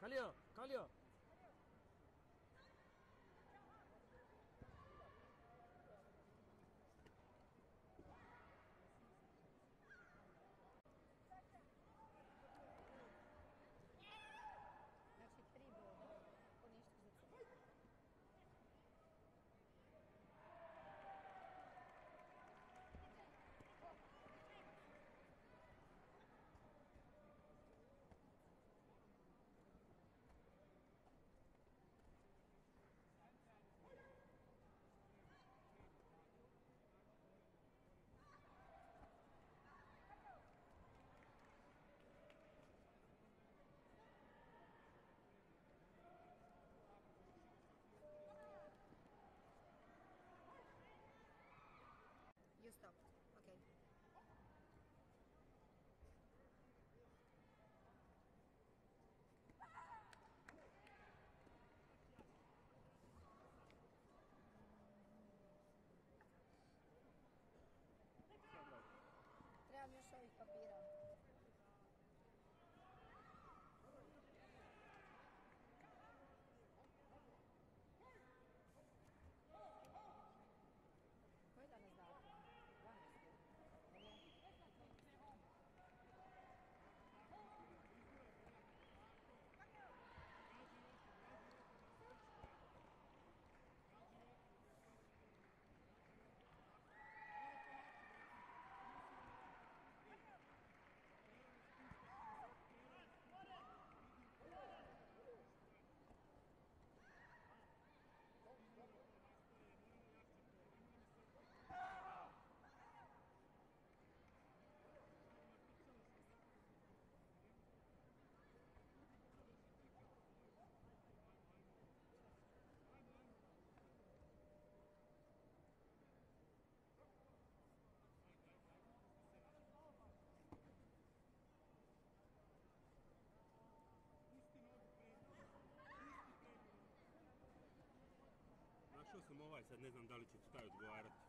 Calil, Calil. sad ne znam da li će taj odgovarati.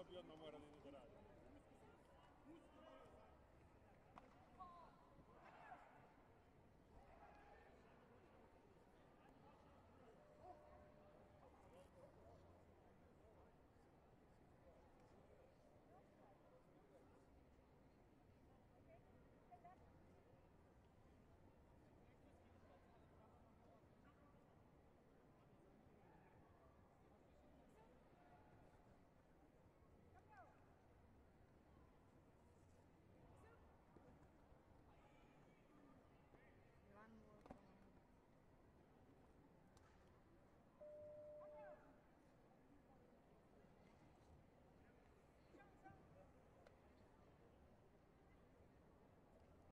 propio no muerde.